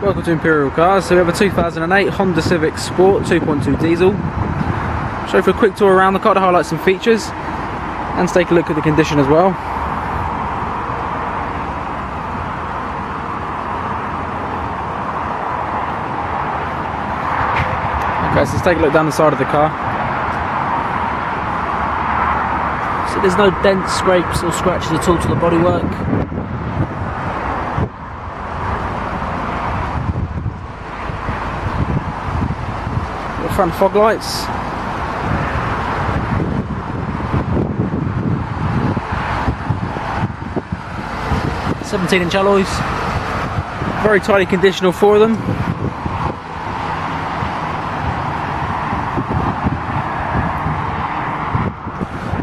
Welcome to Imperial Cars. So we have a 2008 Honda Civic Sport 2.2 diesel. Show for a quick tour around the car to highlight some features and take a look at the condition as well. Okay, so let's take a look down the side of the car. So there's no dents, scrapes or scratches at all to the bodywork. Front fog lights. Seventeen inch alloys. Very tidy conditional for them.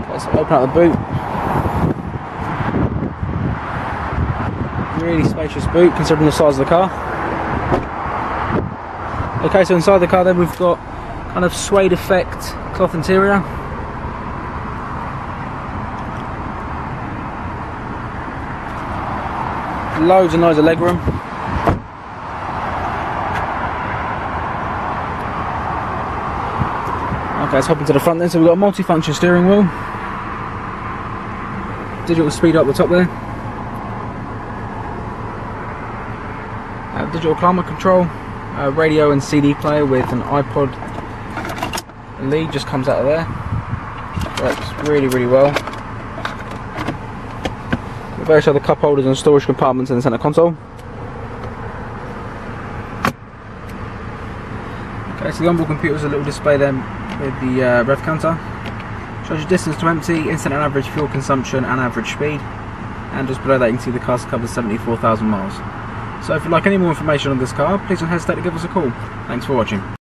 Let's open up the boot. Really spacious boot considering the size of the car. Okay, so inside the car then we've got kind of suede effect cloth interior. Loads and loads of legroom. Okay, let's hop into the front then. So we've got a multi-function steering wheel. Digital speed up the top there. Uh, digital climate control. Uh, radio and CD player with an iPod lead just comes out of there. Works really, really well. Various other cup holders and storage compartments in the centre console. Okay, so the onboard computer is a little display then with the uh, rev counter. Shows you distance to empty, instant and average fuel consumption and average speed. And just below that you can see the car's covered 74,000 miles. So if you'd like any more information on this car, please don't hesitate to give us a call. Thanks for watching.